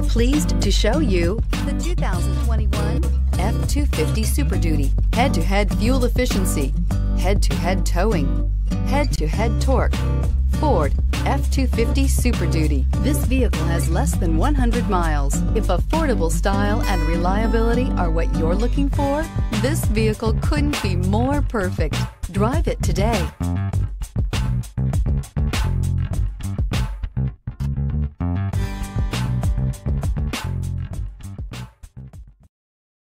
are pleased to show you the 2021 F-250 Super Duty. Head-to-head fuel efficiency, head-to-head towing, head-to-head torque. Ford F-250 Super Duty. This vehicle has less than 100 miles. If affordable style and reliability are what you're looking for, this vehicle couldn't be more perfect. Drive it today.